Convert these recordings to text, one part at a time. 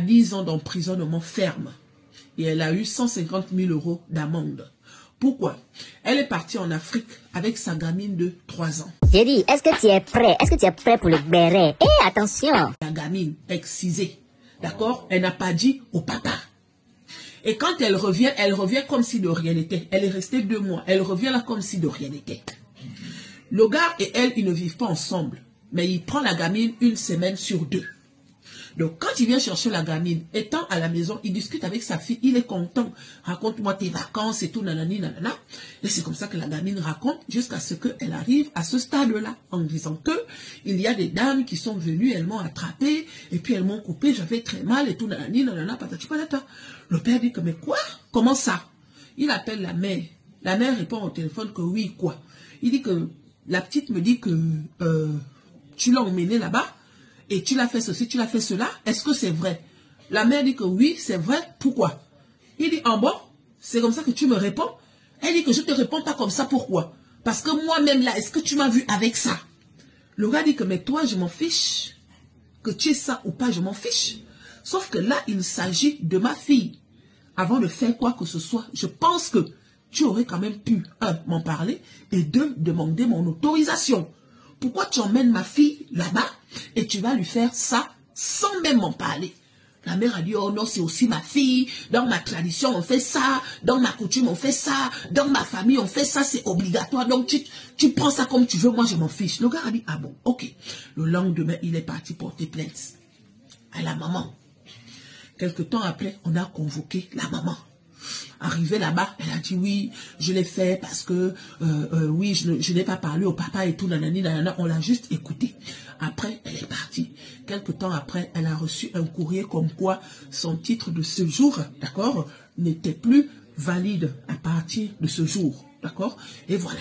10 ans d'emprisonnement ferme et elle a eu 150 000 euros d'amende. Pourquoi? Elle est partie en Afrique avec sa gamine de 3 ans. J'ai dit, est-ce que tu es prêt? Est-ce que tu es prêt pour le béret? Eh, attention La gamine, excisée, d'accord? Elle n'a pas dit au papa. Et quand elle revient, elle revient comme si de rien n'était. Elle est restée deux mois. Elle revient là comme si de rien n'était. Le gars et elle, ils ne vivent pas ensemble. Mais il prend la gamine une semaine sur deux. Donc, quand il vient chercher la gamine, étant à la maison, il discute avec sa fille, il est content. Raconte-moi tes vacances et tout, nanani, nanana. Et c'est comme ça que la gamine raconte jusqu'à ce qu'elle arrive à ce stade-là, en disant que il y a des dames qui sont venues, elles m'ont attrapé, et puis elles m'ont coupé, j'avais très mal et tout, nanani, nanana, patati patata. Le père dit que, mais quoi? Comment ça? Il appelle la mère. La mère répond au téléphone que oui, quoi? Il dit que, la petite me dit que, euh, tu l'as emmené là-bas, et tu l'as fait ceci, tu l'as fait cela, est-ce que c'est vrai? La mère dit que oui, c'est vrai, pourquoi? Il dit, en bon, c'est comme ça que tu me réponds Elle dit que je ne te réponds pas comme ça, pourquoi? Parce que moi-même là, est-ce que tu m'as vu avec ça? Le gars dit que, mais toi, je m'en fiche. Que tu es ça ou pas, je m'en fiche. Sauf que là, il s'agit de ma fille. Avant de faire quoi que ce soit, je pense que tu aurais quand même pu, un, m'en parler, et deux, demander mon autorisation. Pourquoi tu emmènes ma fille là-bas et tu vas lui faire ça sans même m'en parler? La mère a dit, oh non, c'est aussi ma fille. Dans ma tradition, on fait ça. Dans ma coutume, on fait ça. Dans ma famille, on fait ça. C'est obligatoire. Donc, tu, tu prends ça comme tu veux. Moi, je m'en fiche. Le gars a dit, ah bon, ok. Le lendemain, il est parti porter plainte à la maman. Quelque temps après, on a convoqué la maman. Arrivée là-bas, elle a dit oui, je l'ai fait parce que euh, euh, oui, je, n'ai pas parlé au papa et tout, nanani, nanana. On l'a juste écouté. Après, elle est partie. Quelque temps après, elle a reçu un courrier comme quoi son titre de séjour, d'accord, n'était plus valide à partir de ce jour, d'accord. Et voilà.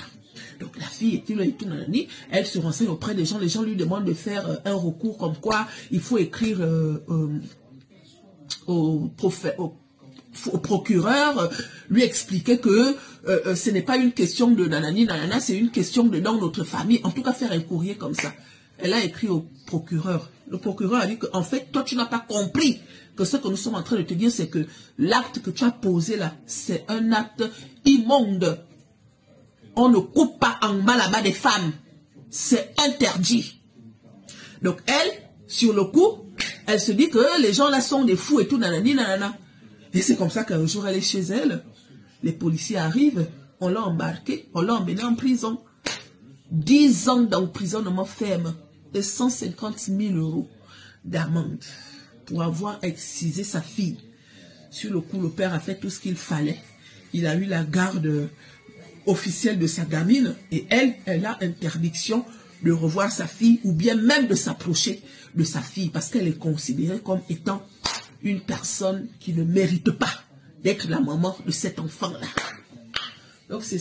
Donc la fille est et tout, nanani, elle se renseigne auprès des gens. Les gens lui demandent de faire euh, un recours comme quoi il faut écrire au, prophète, au au procureur euh, lui expliquer que euh, euh, ce n'est pas une question de nanani nanana, c'est une question de dans notre famille. En tout cas, faire un courrier comme ça. Elle a écrit au procureur. Le procureur a dit qu'en fait, toi, tu n'as pas compris que ce que nous sommes en train de te dire, c'est que l'acte que tu as posé là, c'est un acte immonde. On ne coupe pas en bas là-bas des femmes. C'est interdit. Donc elle, sur le coup, elle se dit que les gens là sont des fous et tout, nanani, nanana. Et c'est comme ça qu'un jour, elle est chez elle. Les policiers arrivent, on l'a embarqué, on l'a emmené en prison. 10 ans d'emprisonnement ferme et 150 000 euros d'amende pour avoir excisé sa fille. Sur le coup, le père a fait tout ce qu'il fallait. Il a eu la garde officielle de sa gamine et elle, elle a interdiction de revoir sa fille ou bien même de s'approcher de sa fille parce qu'elle est considérée comme étant une personne qui ne mérite pas d'être la maman de cet enfant-là. Donc c'est